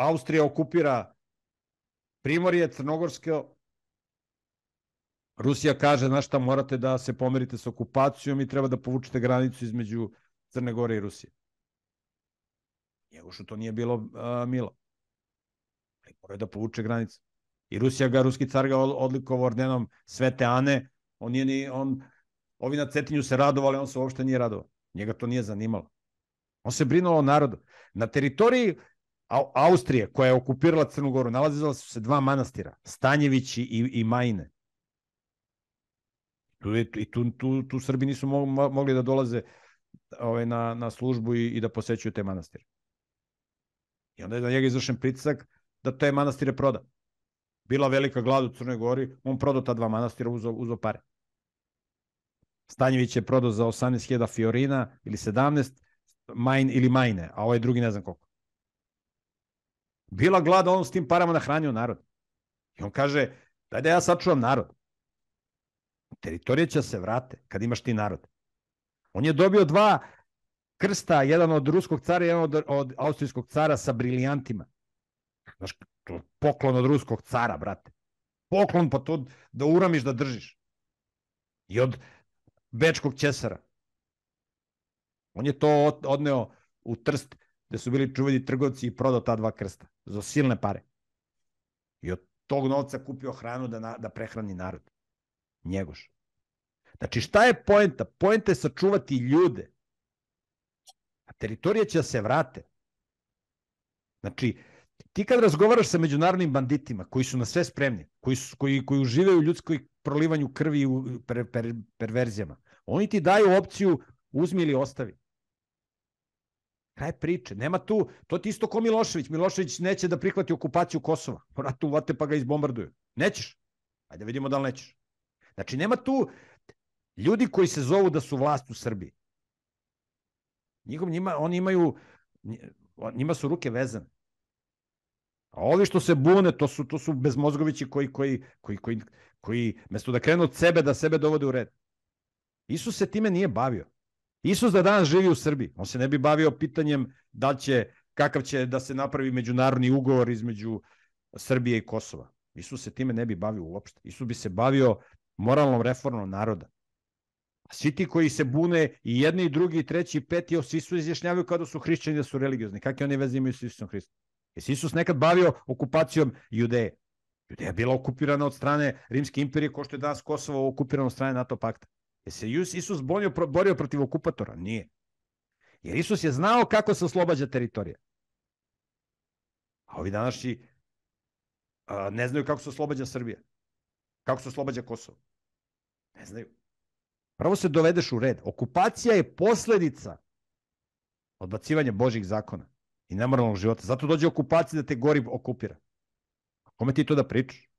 Austrija okupira Primorje, Crnogorske, Rusija kaže, znaš šta, morate da se pomerite sa okupacijom i treba da povučete granicu između Crne Gore i Rusije. što to nije bilo uh, milo. Ali mora da povuče granicu. I Rusija ga, ruski car ga odlikovao ordenom Svete Ane, on nije ni, on, ovi na Cetinju se radovali, on se uopšte nije radovao. Njega to nije zanimalo. On se brinuo o narodu. Na teritoriji Austrije, koja je okupirala Crnu Goru, nalazila su se dva manastira, Stanjevići i, i Majine. Tu, I tu, tu, tu Srbi nisu mogli da dolaze ovaj, na, na službu i, i da posećuju te manastire. I onda je na njega izvršen pritisak da te manastire proda. Bila velika glad u Crnoj Gori, on prodao ta dva manastira, uzo, uzo pare. Stanjević je prodao za 18.000 fiorina ili 17, majn ili majne, a ovaj drugi ne znam koliko. Bila glada, on s tim parama nahranio narod. I on kaže, daj da ja sačuvam narod. Teritorija će se vrate kad imaš ti narod. On je dobio dva krsta, jedan od ruskog cara i jedan od, od austrijskog cara sa briljantima. Znaš, to poklon od ruskog cara, brate. Poklon pa to da uramiš da držiš. I od bečkog ćesara. On je to odneo u Trst, gde su bili čuveni trgovci i prodao ta dva krsta za silne pare. I od tog novca kupio hranu da, na, da prehrani narod. Njegoš. Znači, šta je poenta? Poenta je sačuvati ljude. A teritorija će da se vrate. Znači, ti kad razgovaraš sa međunarodnim banditima koji su na sve spremni, koji, su, koji, koji uživaju u ljudskoj prolivanju krvi i u per, per, perverzijama, oni ti daju opciju uzmi ili ostavi. Kraj priče. Nema tu, to ti isto ko Milošević. Milošević neće da prihvati okupaciju Kosova. Vratu uvate pa ga izbombarduju. Nećeš. Ajde vidimo da li nećeš. Znači, nema tu ljudi koji se zovu da su vlast u Srbiji. Njihov, njima, oni imaju, njima su ruke vezane. A ovi što se bune, to su, to su bezmozgovići koji, koji, koji, koji, koji mesto da krenu od sebe, da sebe dovode u red. Isus se time nije bavio. Isus da danas živi u Srbiji. On se ne bi bavio pitanjem da će, kakav će da se napravi međunarodni ugovor između Srbije i Kosova. Isus se time ne bi bavio uopšte. Isus bi se bavio moralnom reformom naroda. A svi ti koji se bune i jedni i drugi i treći i peti, svi su izjašnjavaju kao da su hrišćani da su religiozni. Kakve oni veze imaju s Isusom Hristom? Jesi Isus nekad bavio okupacijom Judeje? Judeja je bila okupirana od strane Rimske imperije, ko što je danas Kosovo okupirano od strane NATO pakta. Jesi Isus borio, borio protiv okupatora? Nije. Jer Isus je znao kako se oslobađa teritorija. A ovi današnji a, ne znaju kako se oslobađa Srbija. Kako se oslobađa Kosovo. Ne znaju. Prvo se dovedeš u red. Okupacija je posledica odbacivanja Božih zakona i nemoralnog života. Zato dođe okupacija da te gori okupira. Kome ti to da pričaš?